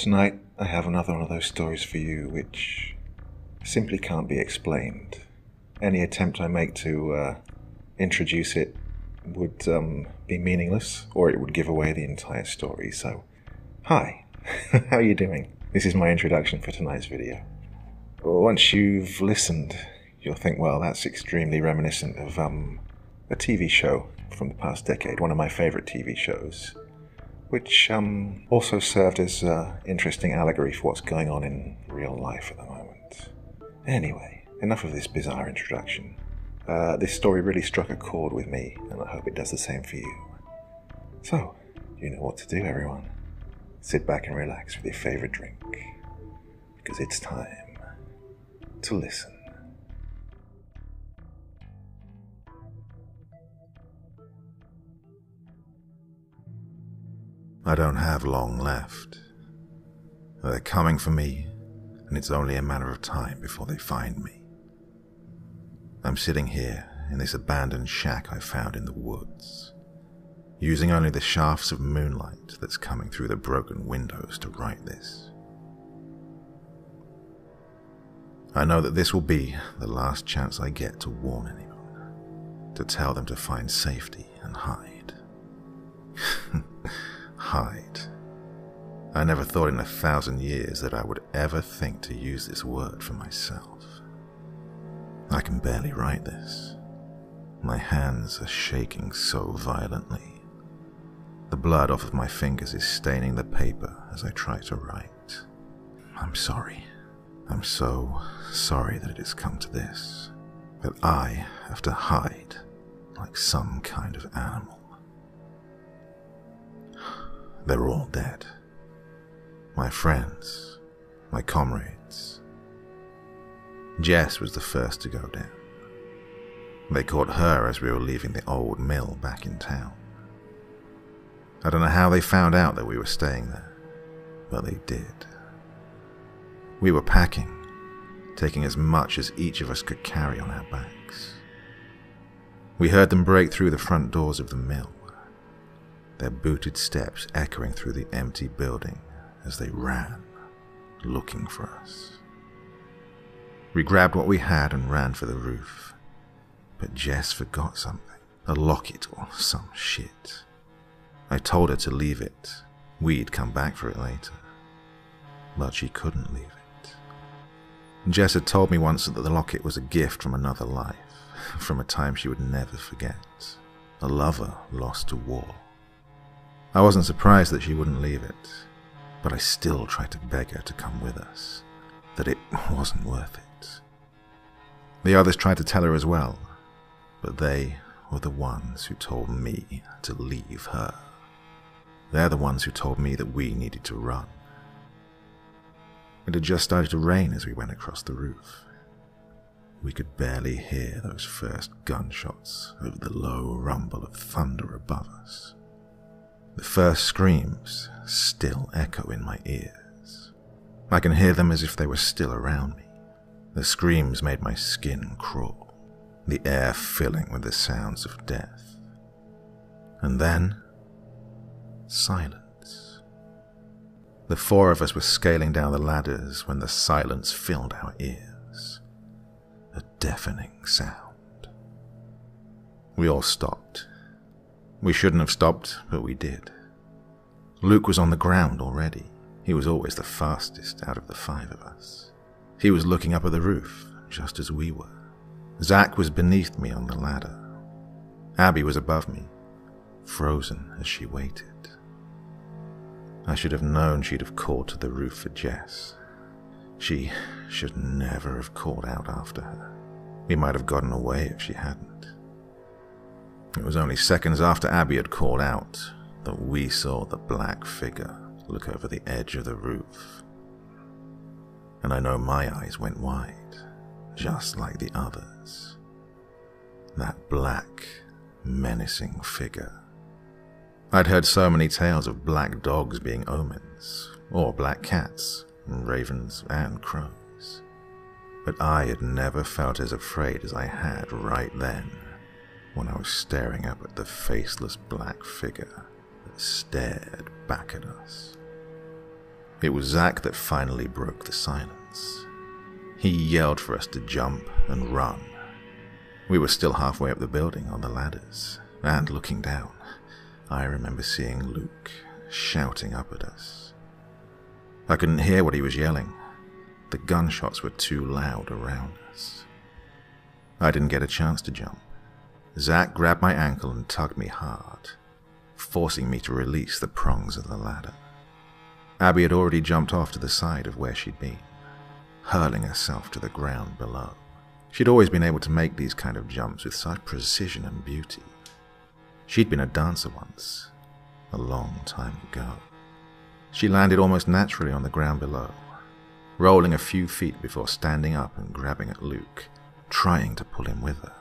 Tonight, I have another one of those stories for you which simply can't be explained. Any attempt I make to uh, introduce it would um, be meaningless, or it would give away the entire story. So, hi, how are you doing? This is my introduction for tonight's video. Once you've listened, you'll think, well, that's extremely reminiscent of um, a TV show from the past decade, one of my favorite TV shows, which um, also served as an interesting allegory for what's going on in real life at the moment. Anyway, enough of this bizarre introduction. Uh, this story really struck a chord with me, and I hope it does the same for you. So, you know what to do, everyone. Sit back and relax with your favorite drink, because it's time to listen. I don't have long left. They're coming for me, and it's only a matter of time before they find me. I'm sitting here in this abandoned shack I found in the woods, using only the shafts of moonlight that's coming through the broken windows to write this. I know that this will be the last chance I get to warn anyone, to tell them to find safety and hide. hide. I never thought in a thousand years that I would ever think to use this word for myself. I can barely write this. My hands are shaking so violently. The blood off of my fingers is staining the paper as I try to write. I'm sorry. I'm so sorry that it has come to this. That I have to hide like some kind of animal. They're all dead. My friends, my comrades. Jess was the first to go down. They caught her as we were leaving the old mill back in town. I don't know how they found out that we were staying there, but they did. We were packing, taking as much as each of us could carry on our backs. We heard them break through the front doors of the mill their booted steps echoing through the empty building as they ran, looking for us. We grabbed what we had and ran for the roof, but Jess forgot something a locket or some shit. I told her to leave it. We'd come back for it later. But she couldn't leave it. Jess had told me once that the locket was a gift from another life, from a time she would never forget. A lover lost to war. I wasn't surprised that she wouldn't leave it, but I still tried to beg her to come with us, that it wasn't worth it. The others tried to tell her as well, but they were the ones who told me to leave her. They're the ones who told me that we needed to run. It had just started to rain as we went across the roof. We could barely hear those first gunshots over the low rumble of thunder above us. The first screams still echo in my ears. I can hear them as if they were still around me. The screams made my skin crawl, the air filling with the sounds of death. And then, silence. The four of us were scaling down the ladders when the silence filled our ears. A deafening sound. We all stopped we shouldn't have stopped, but we did. Luke was on the ground already. He was always the fastest out of the five of us. He was looking up at the roof, just as we were. Zack was beneath me on the ladder. Abby was above me, frozen as she waited. I should have known she'd have called to the roof for Jess. She should never have called out after her. We might have gotten away if she hadn't. It was only seconds after Abby had called out that we saw the black figure look over the edge of the roof. And I know my eyes went wide, just like the others. That black, menacing figure. I'd heard so many tales of black dogs being omens, or black cats, ravens, and crows. But I had never felt as afraid as I had right then when I was staring up at the faceless black figure that stared back at us. It was Zack that finally broke the silence. He yelled for us to jump and run. We were still halfway up the building on the ladders, and looking down, I remember seeing Luke shouting up at us. I couldn't hear what he was yelling. The gunshots were too loud around us. I didn't get a chance to jump. Zack grabbed my ankle and tugged me hard, forcing me to release the prongs of the ladder. Abby had already jumped off to the side of where she'd been, hurling herself to the ground below. She'd always been able to make these kind of jumps with such precision and beauty. She'd been a dancer once, a long time ago. She landed almost naturally on the ground below, rolling a few feet before standing up and grabbing at Luke, trying to pull him with her,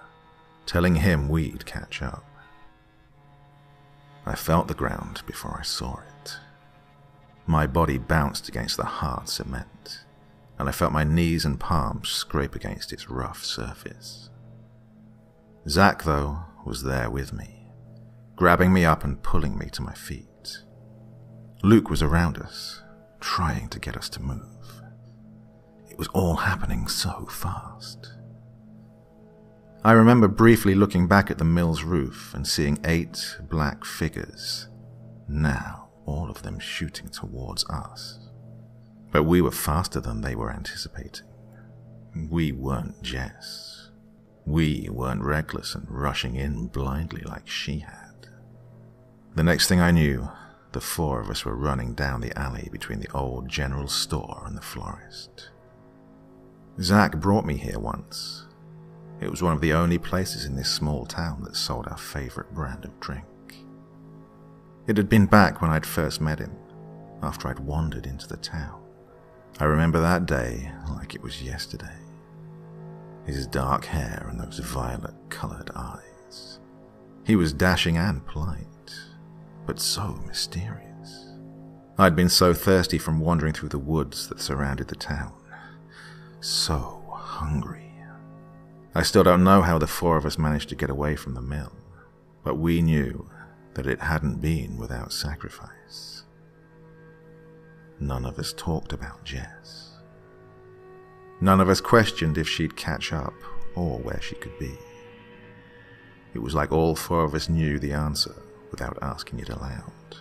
telling him we'd catch up. I felt the ground before I saw it. My body bounced against the hard cement, and I felt my knees and palms scrape against its rough surface. Zack, though, was there with me, grabbing me up and pulling me to my feet. Luke was around us, trying to get us to move It was all happening so fast. I remember briefly looking back at the mill's roof and seeing eight black figures, now all of them shooting towards us. But we were faster than they were anticipating. We weren't Jess. We weren't reckless and rushing in blindly like she had. The next thing I knew, the four of us were running down the alley between the old general store and the florist. Zack brought me here once. It was one of the only places in this small town that sold our favourite brand of drink. It had been back when I'd first met him, after I'd wandered into the town. I remember that day like it was yesterday. His dark hair and those violet coloured eyes. He was dashing and polite, but so mysterious. I'd been so thirsty from wandering through the woods that surrounded the town so hungry. I still don't know how the four of us managed to get away from the mill, but we knew that it hadn't been without sacrifice. None of us talked about Jess. None of us questioned if she'd catch up or where she could be. It was like all four of us knew the answer without asking it aloud.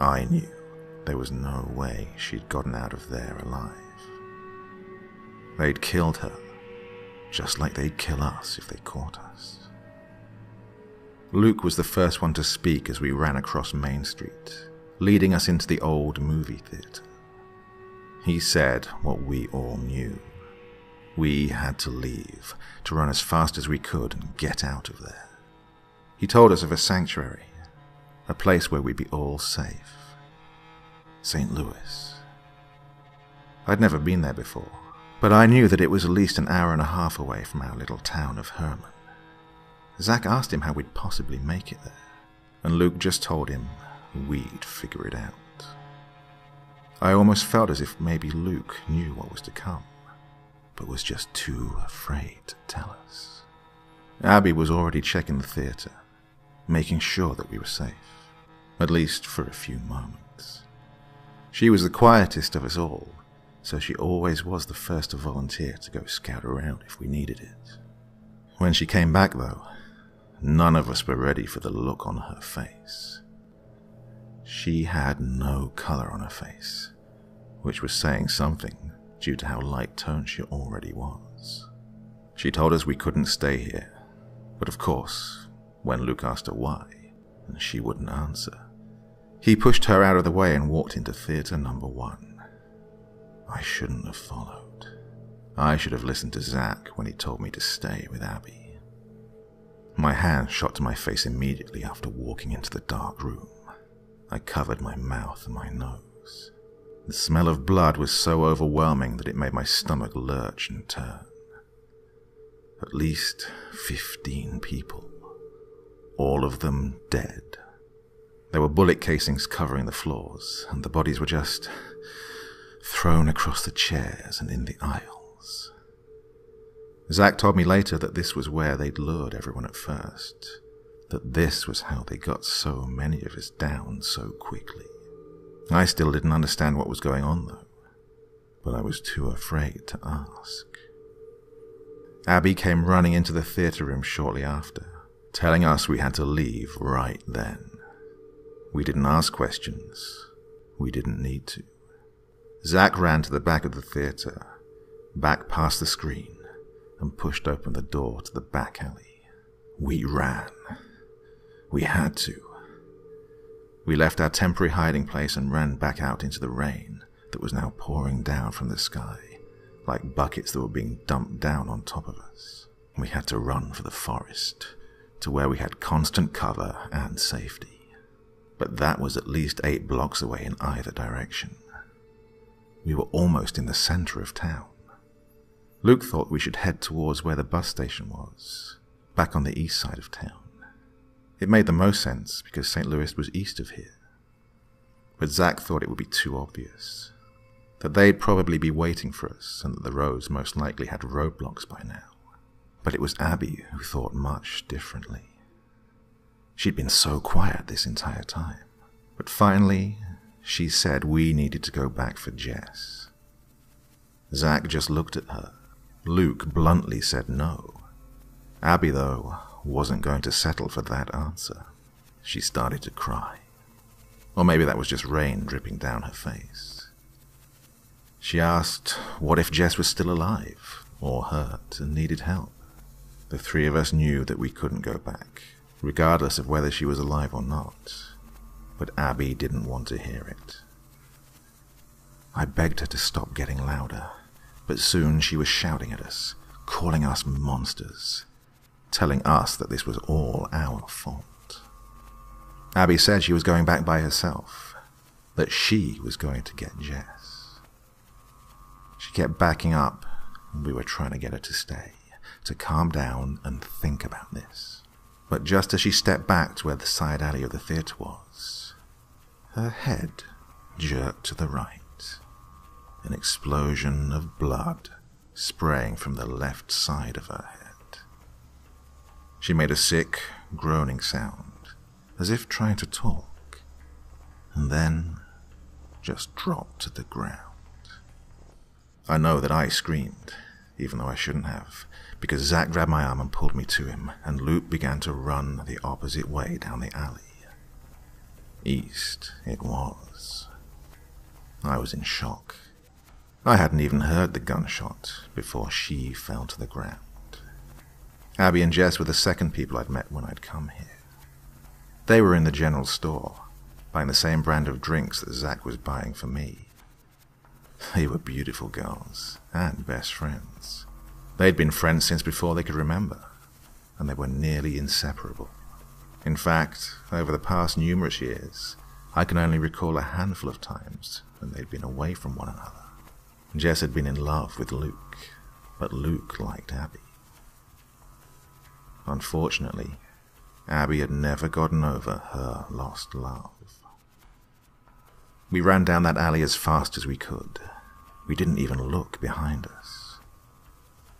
I knew there was no way she'd gotten out of there alive. They'd killed her, just like they'd kill us if they caught us. Luke was the first one to speak as we ran across Main Street, leading us into the old movie theatre. He said what we all knew. We had to leave, to run as fast as we could and get out of there. He told us of a sanctuary, a place where we'd be all safe. St. Louis. I'd never been there before, but I knew that it was at least an hour and a half away from our little town of Herman. Zack asked him how we'd possibly make it there, and Luke just told him we'd figure it out. I almost felt as if maybe Luke knew what was to come, but was just too afraid to tell us. Abby was already checking the theatre, making sure that we were safe, at least for a few moments. She was the quietest of us all, so she always was the first to volunteer to go scout around if we needed it. When she came back, though, none of us were ready for the look on her face. She had no color on her face, which was saying something due to how light toned she already was. She told us we couldn't stay here, but of course, when Luke asked her why, and she wouldn't answer, he pushed her out of the way and walked into theatre number one. I shouldn't have followed. I should have listened to Zack when he told me to stay with Abby. My hand shot to my face immediately after walking into the dark room. I covered my mouth and my nose. The smell of blood was so overwhelming that it made my stomach lurch and turn. At least 15 people. All of them dead. There were bullet casings covering the floors, and the bodies were just thrown across the chairs and in the aisles. Zack told me later that this was where they'd lured everyone at first, that this was how they got so many of us down so quickly. I still didn't understand what was going on, though, but I was too afraid to ask. Abby came running into the theatre room shortly after, telling us we had to leave right then. We didn't ask questions. We didn't need to. Zack ran to the back of the theatre, back past the screen, and pushed open the door to the back alley. We ran. We had to. We left our temporary hiding place and ran back out into the rain that was now pouring down from the sky, like buckets that were being dumped down on top of us. We had to run for the forest, to where we had constant cover and safety. But that was at least eight blocks away in either direction. We were almost in the center of town. Luke thought we should head towards where the bus station was, back on the east side of town. It made the most sense because St. Louis was east of here. But Zack thought it would be too obvious. That they'd probably be waiting for us and that the roads most likely had roadblocks by now. But it was Abby who thought much differently. She'd been so quiet this entire time. But finally, she said we needed to go back for Jess. Zack just looked at her. Luke bluntly said no. Abby, though, wasn't going to settle for that answer. She started to cry. Or maybe that was just rain dripping down her face. She asked what if Jess was still alive, or hurt, and needed help. The three of us knew that we couldn't go back, regardless of whether she was alive or not. But Abby didn't want to hear it. I begged her to stop getting louder, but soon she was shouting at us, calling us monsters, telling us that this was all our fault. Abby said she was going back by herself, that she was going to get Jess. She kept backing up, and we were trying to get her to stay, to calm down and think about this. But just as she stepped back to where the side alley of the theatre was, her head jerked to the right. An explosion of blood spraying from the left side of her head. She made a sick, groaning sound, as if trying to talk, and then just dropped to the ground. I know that I screamed, even though I shouldn't have, because Zack grabbed my arm and pulled me to him, and Luke began to run the opposite way down the alley. East it was. I was in shock. I hadn't even heard the gunshot before she fell to the ground. Abby and Jess were the second people I'd met when I'd come here. They were in the general store, buying the same brand of drinks that Zack was buying for me. They were beautiful girls and best friends. They'd been friends since before they could remember, and they were nearly inseparable. In fact, over the past numerous years, I can only recall a handful of times when they'd been away from one another. Jess had been in love with Luke, but Luke liked Abby. Unfortunately, Abby had never gotten over her lost love. We ran down that alley as fast as we could. We didn't even look behind us.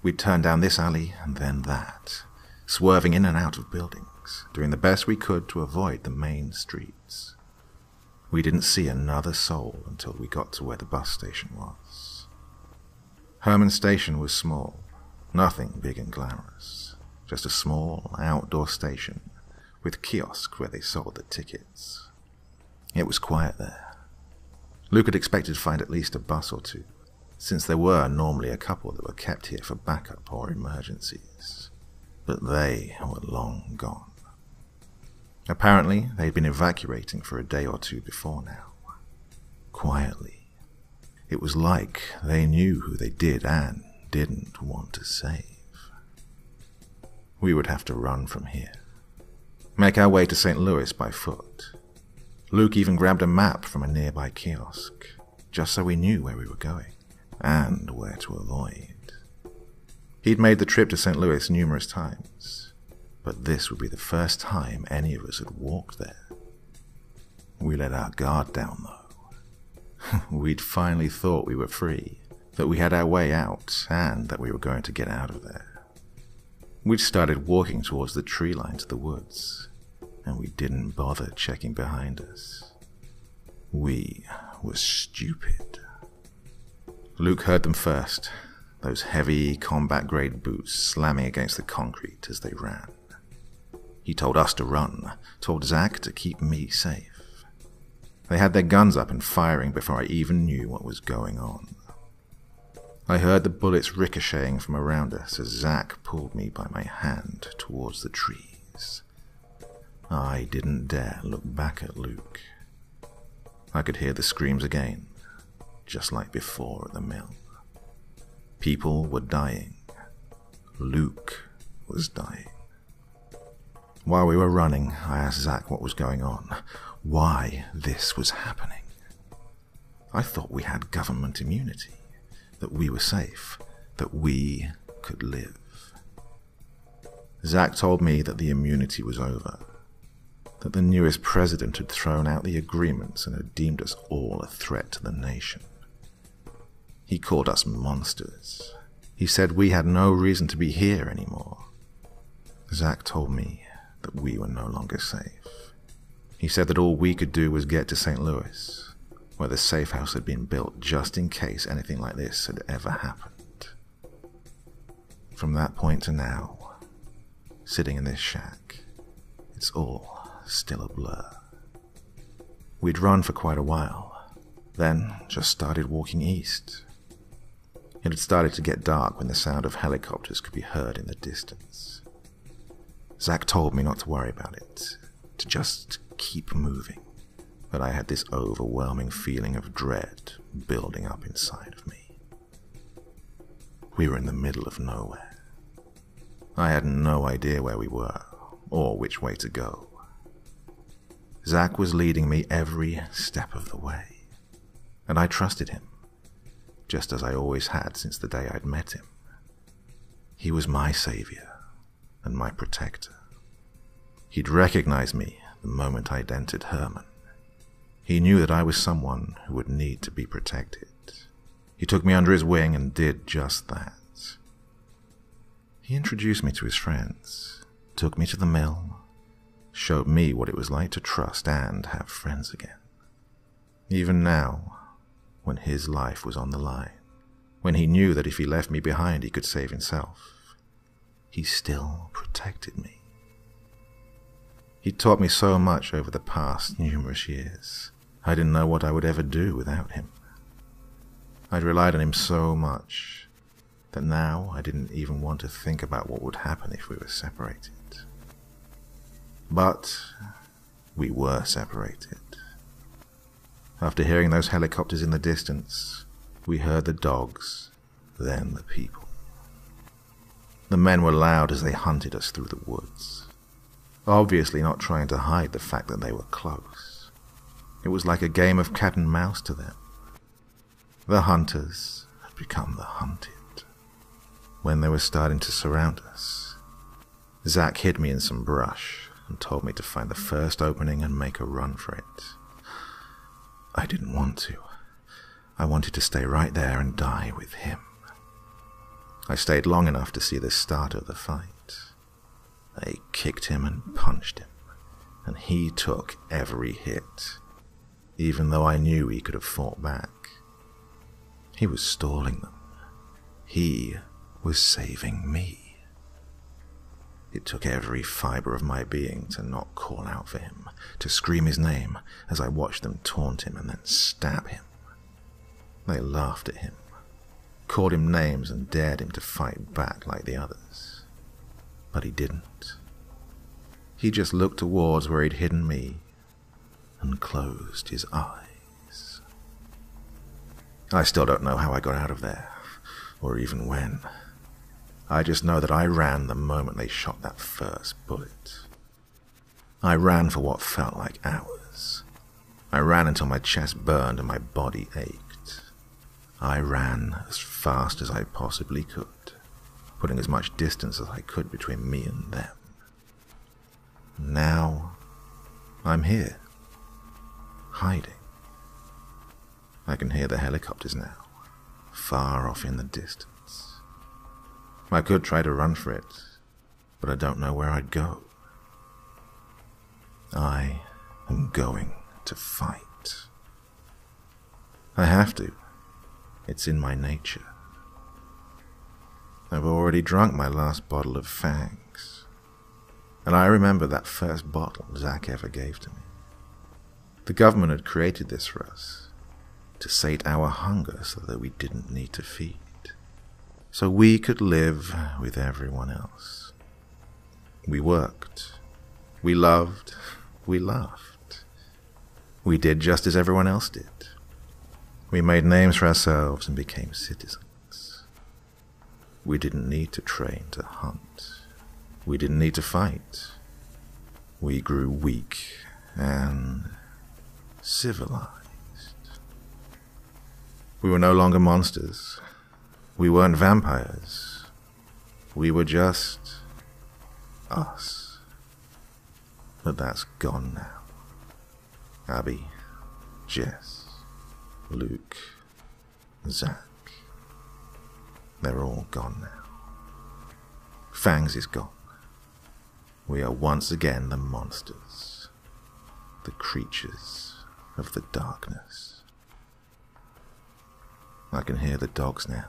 We'd turn down this alley and then that, swerving in and out of buildings, doing the best we could to avoid the main streets. We didn't see another soul until we got to where the bus station was. Herman Station was small, nothing big and glamorous just a small outdoor station with kiosks where they sold the tickets. It was quiet there. Luke had expected to find at least a bus or two, since there were normally a couple that were kept here for backup or emergencies. But they were long gone. Apparently, they'd been evacuating for a day or two before now. Quietly. It was like they knew who they did and didn't want to save we would have to run from here. Make our way to St. Louis by foot. Luke even grabbed a map from a nearby kiosk, just so we knew where we were going and where to avoid. He'd made the trip to St. Louis numerous times, but this would be the first time any of us had walked there. We let our guard down, though. We'd finally thought we were free, that we had our way out, and that we were going to get out of there. We'd started walking towards the tree line to the woods, and we didn't bother checking behind us. We were stupid. Luke heard them first, those heavy combat grade boots slamming against the concrete as they ran. He told us to run, told Zack to keep me safe. They had their guns up and firing before I even knew what was going on. I heard the bullets ricocheting from around us as Zack pulled me by my hand towards the trees. I didn't dare look back at Luke. I could hear the screams again, just like before at the mill. People were dying. Luke was dying. While we were running, I asked Zack what was going on, why this was happening. I thought we had government immunity, that we were safe, that we could live. Zack told me that the immunity was over, that the newest president had thrown out the agreements and had deemed us all a threat to the nation. He called us monsters. He said we had no reason to be here anymore. Zack told me that we were no longer safe. He said that all we could do was get to St. Louis, where the safe house had been built just in case anything like this had ever happened. From that point to now, sitting in this shack, it's all still a blur. We'd run for quite a while, then just started walking east. It had started to get dark when the sound of helicopters could be heard in the distance. Zack told me not to worry about it, to just keep moving, but I had this overwhelming feeling of dread building up inside of me. We were in the middle of nowhere. I had no idea where we were, or which way to go. Zack was leading me every step of the way, and I trusted him just as I always had since the day I'd met him. He was my savior and my protector. He'd recognize me the moment I'd entered Herman. He knew that I was someone who would need to be protected. He took me under his wing and did just that. He introduced me to his friends, took me to the mill, showed me what it was like to trust and have friends again. Even now, when his life was on the line, when he knew that if he left me behind he could save himself. He still protected me. He taught me so much over the past numerous years. I didn't know what I would ever do without him. I'd relied on him so much that now I didn't even want to think about what would happen if we were separated. But we were separated. After hearing those helicopters in the distance, we heard the dogs, then the people. The men were loud as they hunted us through the woods, obviously not trying to hide the fact that they were close. It was like a game of cat and mouse to them. The hunters had become the hunted. When they were starting to surround us, Zack hid me in some brush and told me to find the first opening and make a run for it. I didn't want to. I wanted to stay right there and die with him. I stayed long enough to see the start of the fight. They kicked him and punched him, and he took every hit, even though I knew he could have fought back. He was stalling them. He was saving me. It took every fiber of my being to not call out for him, to scream his name as I watched them taunt him and then stab him. They laughed at him, called him names and dared him to fight back like the others. But he didn't. He just looked towards where he'd hidden me and closed his eyes. I still don't know how I got out of there, or even when. I just know that I ran the moment they shot that first bullet. I ran for what felt like hours. I ran until my chest burned and my body ached. I ran as fast as I possibly could, putting as much distance as I could between me and them. Now, I'm here, hiding. I can hear the helicopters now, far off in the distance. I could try to run for it, but I don't know where I'd go. I am going to fight. I have to. It's in my nature. I've already drunk my last bottle of fangs. And I remember that first bottle Zack ever gave to me. The government had created this for us to sate our hunger so that we didn't need to feed. So we could live with everyone else. We worked. We loved. We laughed. We did just as everyone else did. We made names for ourselves and became citizens. We didn't need to train to hunt. We didn't need to fight. We grew weak and civilized. We were no longer monsters. We weren't vampires. We were just us. But that's gone now. Abby, Jess, Luke, Zack. They're all gone now. Fangs is gone. We are once again the monsters, the creatures of the darkness. I can hear the dogs now.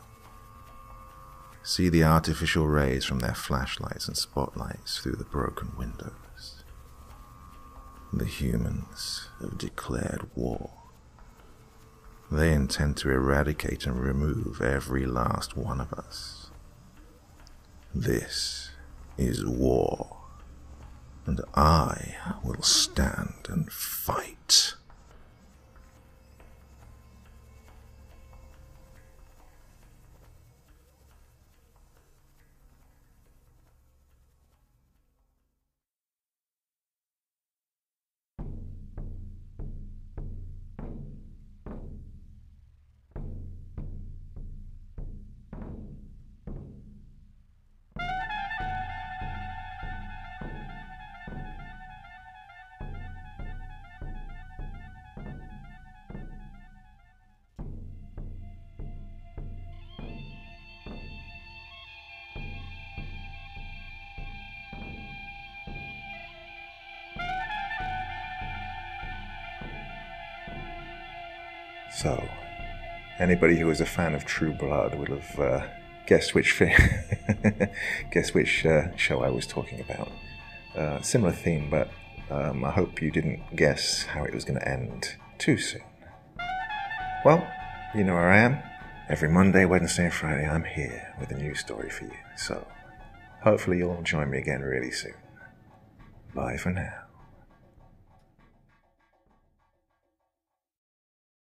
See the artificial rays from their flashlights and spotlights through the broken windows. The humans have declared war. They intend to eradicate and remove every last one of us. This is war, and I will stand and fight. So, anybody who was a fan of True Blood would have uh, guessed which guessed which uh, show I was talking about. Uh, similar theme, but um, I hope you didn't guess how it was going to end too soon. Well, you know where I am. Every Monday, Wednesday, and Friday, I'm here with a new story for you. So, hopefully, you'll join me again really soon. Bye for now.